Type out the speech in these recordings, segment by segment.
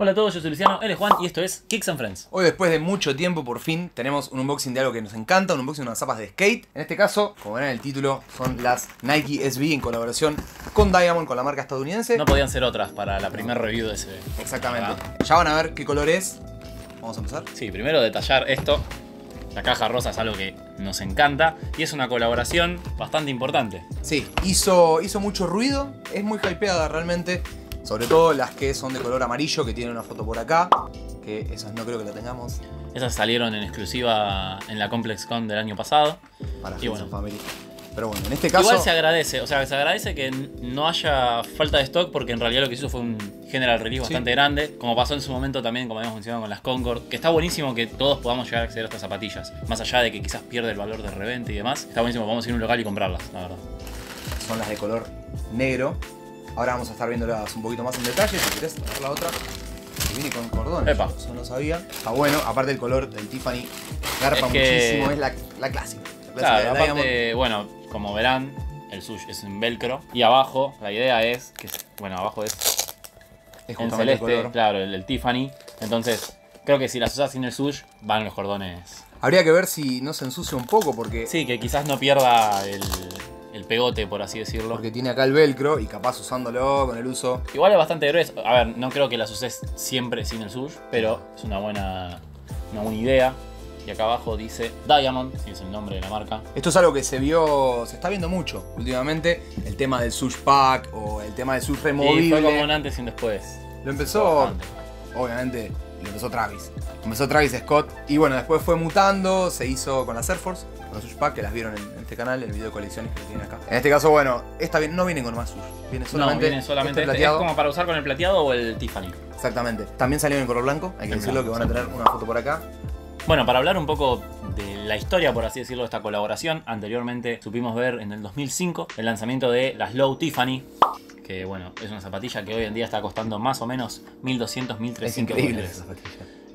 Hola a todos, yo soy Luciano, él es Juan y esto es Kicks and Friends. Hoy después de mucho tiempo por fin tenemos un unboxing de algo que nos encanta, un unboxing de unas zapas de skate. En este caso, como verán en el título, son las Nike SB en colaboración con Diamond, con la marca estadounidense. No podían ser otras para la primer review de ese. Exactamente. Ya van a ver qué color es. Vamos a empezar. Sí, primero detallar esto. La caja rosa es algo que nos encanta y es una colaboración bastante importante. Sí, hizo, hizo mucho ruido, es muy hypeada realmente. Sobre todo las que son de color amarillo, que tienen una foto por acá. Que esas no creo que la tengamos. Esas salieron en exclusiva en la ComplexCon del año pasado. Para Y bueno. Family. Pero bueno, en este caso. Igual se agradece, o sea, se agradece que no haya falta de stock porque en realidad lo que hizo fue un general release Sí. bastante grande, como pasó en su momento también, como habíamos mencionado con las Concord, que está buenísimo que todos podamos llegar a acceder a estas zapatillas, más allá de que quizás pierde el valor de reventa y demás, está buenísimo, podamos ir a un local y comprarlas, la verdad. son las de color negro. Ahora vamos a estar viéndolas un poquito más en detalle. Si querés ver la otra, que viene con cordones. Epa. Eso no sabía. Está bueno, aparte el color del Tiffany garpa Es que- muchísimo. Es la, la clásica. La clásica Claro, de aparte, bueno, como verán, el sush es en velcro y abajo la idea es que, bueno, abajo es Es el celeste, claro, el, el Tiffany, entonces creo que si las usas sin el sush van los cordones. Habría que ver si no se ensucia un poco porque, Sí, que quizás no pierda el, el pegote, por así decirlo. porque tiene acá el velcro y capaz usándolo con el uso. Igual es bastante grueso. A ver, no creo que las uses siempre sin el sush, pero es una buena, una buena idea. Y acá abajo dice Diamond, que es el nombre de la marca. Esto es algo que se vio, se está viendo mucho últimamente. El tema del sush pack o el tema del sush Y removible. fue como un antes y un después. Lo empezó obviamente lo empezó Travis. Empezó Travis Scott y bueno, después fue mutando, se hizo con las Air Force, con los Sush Pack, que las vieron en, en este canal, el video de colecciones que tienen acá. En este caso, bueno, esta bien- no viene con más Sush, viene solamente, no, viene solamente este este. plateado. Es como para usar con el plateado o el Tiffany. Exactamente. También salió en color blanco, hay que En decirlo blanco, que van a tener una foto por acá. Bueno, para hablar un poco de la historia, por así decirlo, de esta colaboración, anteriormente supimos ver en el 2005 el lanzamiento de las Low Tiffany, que bueno, es una zapatilla que hoy en día está costando más o menos 1200, 1300 Es increíble dólares.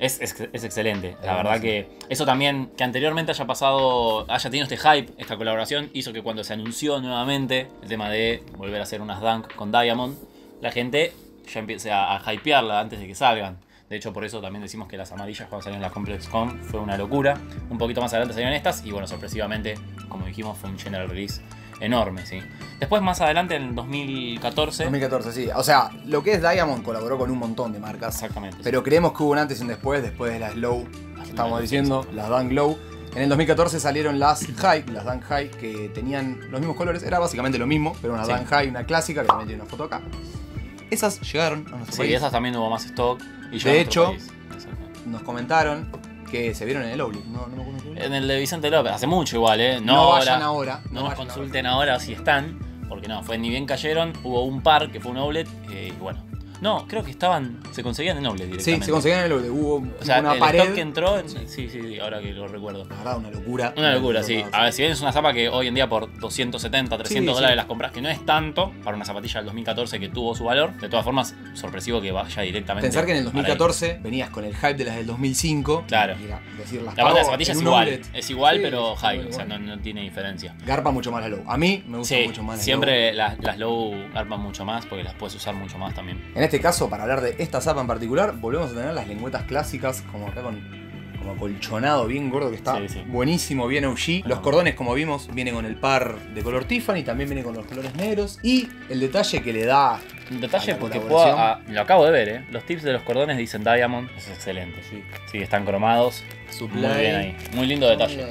Es, es- es excelente. La verdad que eso también, que anteriormente haya pasado, haya tenido este hype, esta colaboración, hizo que cuando se anunció nuevamente el tema de volver a hacer unas Dunk con Diamond, la gente ya empiece a, a hypearla antes de que salgan. De hecho, por eso también decimos que las amarillas cuando salieron en la ComplexCon fue una locura. Un poquito más adelante salieron estas y bueno, sorpresivamente, como dijimos, fue un general release enorme, ¿sí? Después, más adelante, en el 2014... 2014, sí. O sea, lo que es Diamond colaboró con un montón de marcas. Exactamente. Pero creemos que hubo un antes y un después, después de las Low, que estábamos diciendo, las Dunk Low. En el 2014 salieron las High, las Dunk High, que tenían los mismos colores. Era básicamente lo mismo, pero una Sí. Dunk High, una clásica, que también tiene una foto acá. Esas llegaron a nuestro Sí, país. esas también hubo más stock. Y De hecho, país. Nos comentaron que se vieron en el Outlet. No, no me acuerdo qué En el de Vicente López, hace mucho igual, ¿eh? No, vayan ahora, No, no nos vayan consulten ahora. si están, porque no, fue ni bien cayeron. Hubo un par que fue un outlet, eh, y bueno. No, creo que estaban, se conseguían en Sí, directamente. se conseguían en Outlet. Hubo O sea, una el pared. stock que entró, en- sí, sí, sí, ahora que lo recuerdo. La verdad, una locura. Una locura, sí. A ver, si bien es una zapa que hoy en día por 270, 300 Sí, sí. dólares las compras, que no es tanto para una zapatilla del 2014 que tuvo su valor. De todas formas, sorpresivo que vaya directamente. Pensar que en el para ahí. 2014 venías con el hype de las del 2005. Claro. Era decir, las La parte de la zapatilla es igual, es igual, Sí, pero igual, o sea, no, no tiene diferencia. Garpa mucho más la low. A mí me gusta Sí, mucho más la siempre las, las low arman mucho más porque las puedes usar mucho más también. En este caso, para hablar de esta zapa en particular, volvemos a tener las lengüetas clásicas, como acá con como acolchonado bien gordo que está Sí, sí. buenísimo, bien OG. Los cordones, como vimos, vienen con el par de color Tiffany, también vienen con los colores negros. Y el detalle que le da Un detalle porque puedo, ah, lo acabo de ver, ¿eh? Los tips de los cordones dicen Diamond, es excelente. Sí, están cromados. Supply. Muy bien ahí. Muy lindo detalle.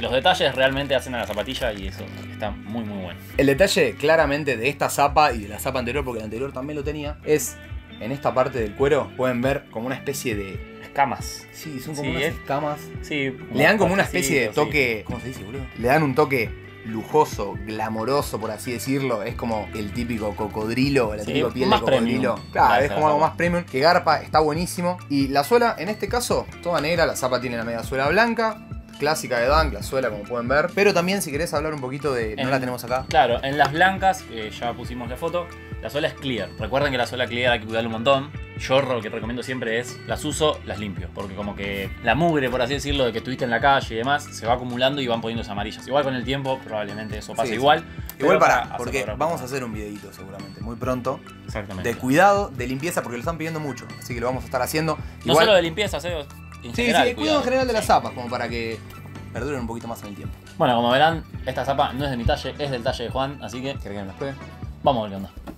Los detalles realmente hacen a la zapatilla y eso está muy muy bueno. El detalle claramente de esta zapa y de la zapa anterior, porque la anterior también lo tenía, es en esta parte del cuero pueden ver como una especie de. Escamas. Sí, son como Sí, unas es- escamas. Sí. Le dan como una especie de sí. toque. ¿Cómo se dice, boludo? Le dan un toque lujoso, glamoroso, por así decirlo. Es como el típico cocodrilo, la Sí, típica piel más de cocodrilo. premium. Claro, Claro, es como claro. algo más premium. Que garpa, está buenísimo. Y la suela, en este caso, toda negra. La zapa tiene la media suela blanca. Clásica de Dunk, la suela como pueden ver. Pero también si querés hablar un poquito de... No En- la tenemos acá. Claro, en las blancas, que ya pusimos la foto, la suela es clear. Recuerden que la suela clear hay que cuidarla un montón. Yo lo que recomiendo siempre es las uso, las limpio. Porque como que la mugre, por así decirlo, de que estuviste en la calle y demás, se va acumulando y van poniéndose amarillas. Igual con el tiempo, probablemente eso pase Sí, sí. igual. Igual para, porque vamos a hacer un videito seguramente muy pronto Exactamente. de cuidado, de limpieza, porque lo están pidiendo mucho. Así que lo vamos a estar haciendo. No solo de limpieza, ¿sabes? En sí, general, sí, el cuidado en general de las zapas, como para que perduren un poquito más en el tiempo. Bueno, como verán, esta zapa no es de mi talle, es del talle de Juan, así que ¿Quieren que las pruebe? vamos a ver qué onda.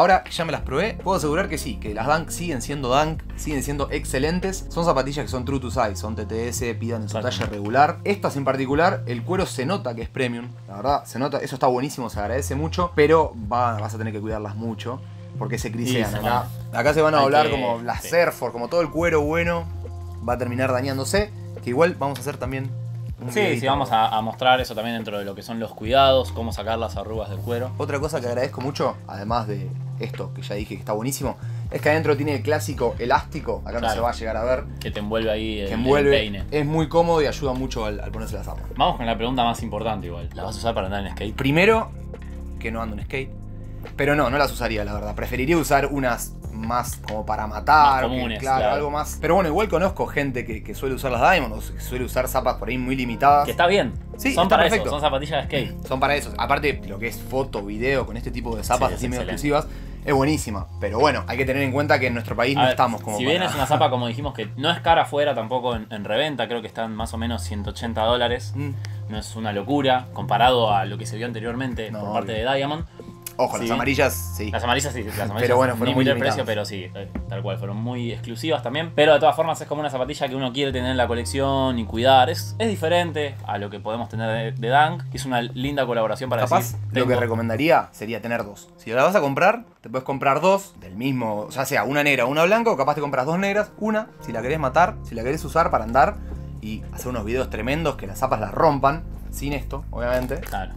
Ahora que ya me las probé, puedo asegurar que sí, que las Dunk siguen siendo Dunk, siguen siendo excelentes. Son zapatillas que son true to size, son TTS, pidan en su talla regular. Estas en particular, el cuero se nota que es premium, la verdad, se nota, eso está buenísimo, se agradece mucho, pero va- vas a tener que cuidarlas mucho. Porque se crisean se acá. Acá se van a que- como las sí. Surfor, como todo el cuero bueno, va a terminar dañándose. Que igual vamos a hacer también Sí, sí, vamos a, a mostrar eso también dentro de lo que son los cuidados, cómo sacar las arrugas del cuero. Otra cosa que agradezco mucho, además de esto que ya dije que está buenísimo, es que adentro tiene el clásico elástico, acá no se va a llegar a ver, Que te envuelve ahí el, que el envuelve, peine. es muy cómodo y ayuda mucho al, al ponerse la zapa. Vamos con la pregunta más importante igual. ¿La vas a usar para andar en skate? Primero, que no ando en skate, pero no, no las usaría la verdad, preferiría usar unas más como para matar, Más que- claro, claro. algo más. Pero bueno, igual conozco gente que, que suele usar las Diamond, o que suele usar zapas por ahí muy limitadas. Que está bien. Sí, son para perfecto. eso, son zapatillas de skate. Son para eso. Aparte, lo que es foto, video con este tipo de zapas Sí, así medio exclusivas, es buenísima. Pero bueno, hay que tener en cuenta que en nuestro país A no ver, estamos como si para... bien es una zapa, como dijimos, que no es cara afuera tampoco en, en reventa, creo que están más o menos 180 dólares. Mm. No es una locura comparado a lo que se vio anteriormente No, por parte obvio. de Diamond. Ojo, Sí. las amarillas, sí. Las amarillas sí, las amarillas Pero bueno, fueron muy el precio, pero sí, tal cual, fueron muy exclusivas también. Pero de todas formas es como una zapatilla que uno quiere tener en la colección y cuidar. Es, es diferente a lo que podemos tener de, de Dunk, que es una linda colaboración para Capaz, decir. lo que recomendaría sería tener dos. Si la vas a comprar, te puedes comprar dos del mismo, ya sea una negra o una blanca, o capaz te compras dos negras, una, si la querés matar, si la querés usar para andar y hacer unos videos tremendos que las zapas las rompan, sin esto, obviamente. Claro.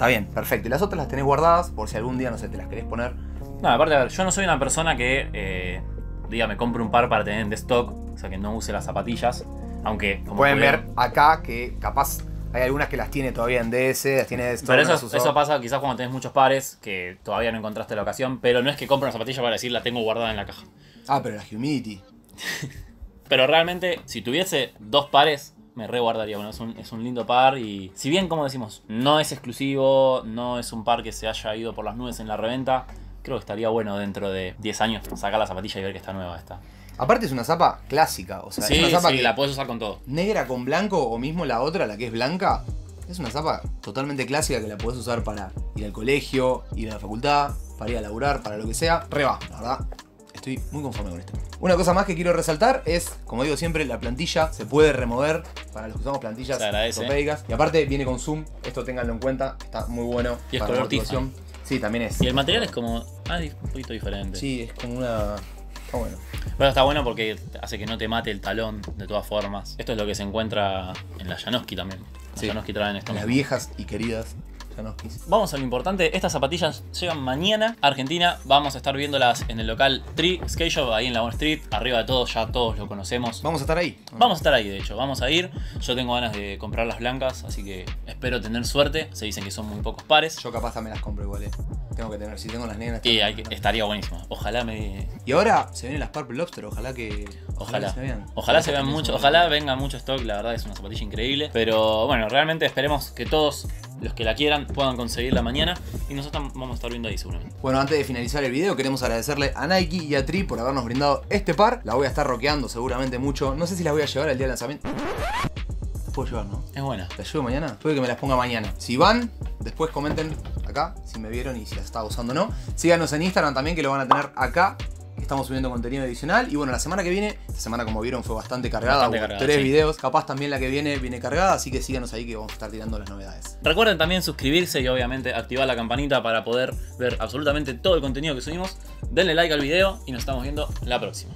Está bien, perfecto. Y las otras las tenés guardadas por si algún día, no sé, te las querés poner. No, aparte, a ver, yo no soy una persona que, eh, diga, me compre un par para tener de stock, o sea, que no use las zapatillas. Aunque, como Pueden ver acá que capaz hay algunas que las tiene todavía en DS, las tiene de stock, Pero eso, eso pasa quizás cuando tenés muchos pares que todavía no encontraste la ocasión, pero no es que compre una zapatilla para decir la tengo guardada en la caja. Ah, pero la Humidity. Pero realmente, si tuviese dos pares, me reguardaría. Bueno, es un, es un lindo par y si bien, como decimos, no es exclusivo, no es un par que se haya ido por las nubes en la reventa, creo que estaría bueno dentro de 10 años sacar la zapatilla y ver que está nueva esta. Aparte es una zapa clásica, o sea, sí, es una zapa sí, que la puedes usar con todo. negra con blanco o mismo la otra, la que es blanca, es una zapa totalmente clásica que la podés usar para ir al colegio, ir a la facultad, para ir a laburar, para lo que sea. Reba, la verdad. Estoy muy conforme con esto. Una cosa más que quiero resaltar es, como digo siempre, la plantilla se puede remover para los que usamos plantillas ortopédicas. Y aparte viene con zoom, esto ténganlo en cuenta, está muy bueno. Y es color la. Sí, también es. Y el material es como. Ah, un poquito diferente. Sí, es como una. Está bueno. Pero está bueno porque hace que no te mate el talón de todas formas. Esto es lo que se encuentra en la Janoski también. Las Sí. Janoski traen esto. Las viejas y queridas Vamos a lo importante, estas zapatillas llegan mañana a Argentina, vamos a estar viéndolas en el local Tree Skate Shop, ahí en la Bond Street, arriba de todo, ya todos lo conocemos. Vamos a estar ahí. Vamos a estar ahí, de hecho, vamos a ir. Yo tengo ganas de comprar las blancas, así que espero tener suerte. Se dicen que son muy pocos pares. Yo capaz también las compro igual, eh. Tengo que tener, si tengo las negras. Y tengo hay que que- tener. estaría buenísimo. Ojalá me. Y ahora se vienen las Purple Lobster, ojalá que. Ojalá. se vean. Ojalá se vean mucho, ojalá venga mucho stock, la verdad es una zapatilla increíble. Pero bueno, realmente esperemos que todos los que la quieran puedan conseguirla mañana. Y nosotros vamos a estar viendo ahí seguramente. Bueno, antes de finalizar el video, queremos agradecerle a Nike y a Tri por habernos brindado este par. La voy a estar rockeando seguramente mucho. No sé si las voy a llevar al día del lanzamiento. Las puedo llevar, ¿no? Es buena. ¿Las llevo mañana? Puede que me las ponga mañana. Si van, después comenten acá, si me vieron y si la estaba usando o no. Síganos en Instagram también, que lo van a tener acá. Estamos subiendo contenido adicional. Y bueno, la semana que viene, esta semana como vieron fue bastante cargada. Bastante hubo cargada, tres sí. videos. Capaz también la que viene viene cargada. Así que síganos ahí que vamos a estar tirando las novedades. Recuerden también suscribirse y obviamente activar la campanita para poder ver absolutamente todo el contenido que subimos. Denle like al video y nos estamos viendo la próxima.